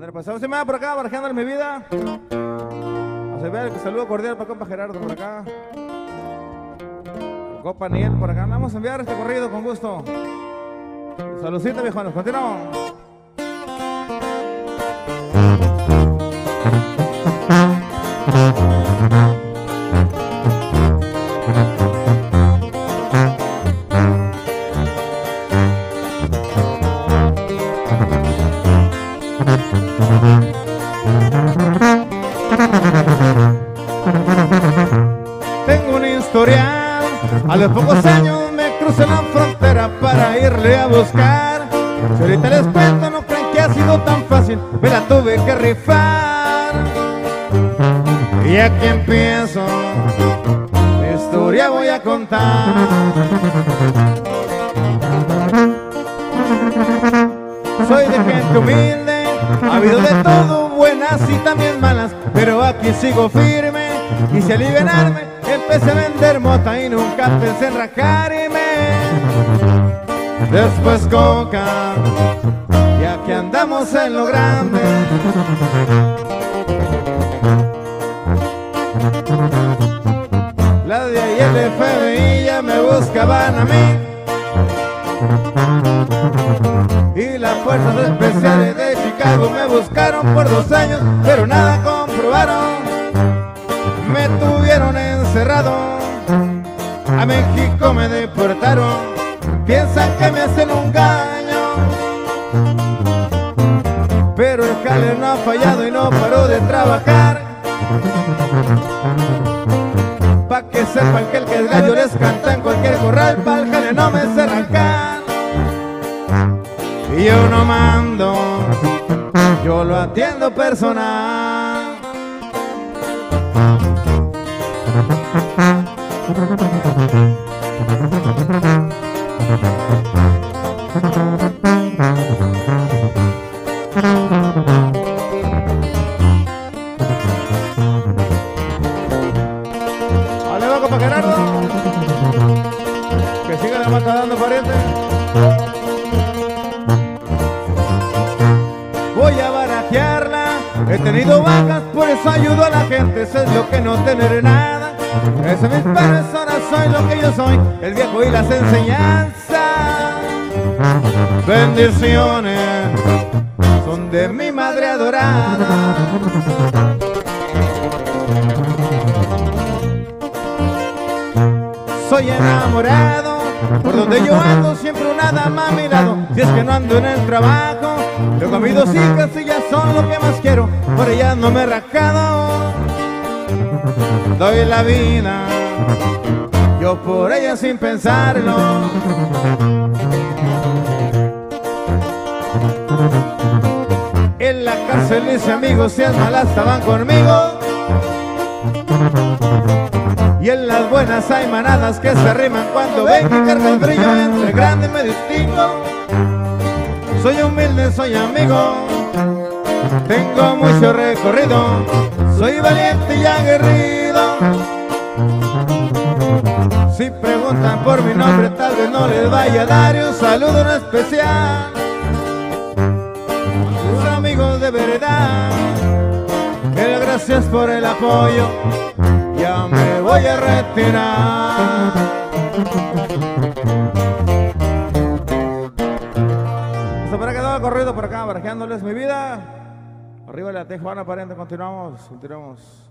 André pasado. Se me va por acá, barajándole mi vida. A ver, el saludo cordial para compa Gerardo por acá. Copa Niel por acá. Vamos a enviar este corrido con gusto. Saludcita, viejones. Continuamos. Tengo un historial, a los pocos años me crucé la frontera para irle a buscar. Si ahorita les cuento, no creen que ha sido tan fácil, me la tuve que rifar. Y aquí empiezo, mi historia voy a contar. Soy de gente humilde, ha habido de todo, buenas y también malas, pero aquí sigo firme. Quise aliviarme, empecé a vender mota y nunca pensé en rajarme. Después coca, y aquí andamos en lo grande. La de el FBI ya me buscaban a mí. Y las fuerzas especiales de Chicago me buscaron por dos años, pero nada comprobaron. Me tuvieron encerrado, a México me deportaron. Piensan que me hacen un caño, pero el jale no ha fallado y no paró de trabajar. Pa' que sepan que el que es gallo les canta en cualquier corral, pa' el jale no me se. Yo no mando, yo lo atiendo personal. Va, compa Gerardo. Que siga la mata dando pariente. He tenido bajas, por eso ayudo a la gente. Eso es lo que no tener nada. Ese mis padres, ahora soy lo que yo soy. El viejo y las enseñanzas. Bendiciones son de mi madre adorada. Soy enamorado, por donde yo ando siempre una dama a mi lado. Si es que no ando en el trabajo, tengo a mis dos hijas y ya son lo que más quiero. Por ellas no me he rajado, doy la vida, yo por ellas sin pensarlo. En la cárcel mis amigos, si es mala, estaban conmigo. Y en las buenas hay manadas que se arriman cuando ven que carga el brillo entre grande me distingo. Soy humilde, soy amigo, tengo mucho recorrido, soy valiente y aguerrido. Si preguntan por mi nombre, tal vez no les vaya a dar un saludo en especial. Sus amigos de verdad, el gracias por el apoyo ya me voy a retirar. Hasta para quedado el corrido por acá, barajeándoles mi vida. Arriba la Tijuana, pariente, continuamos, continuamos.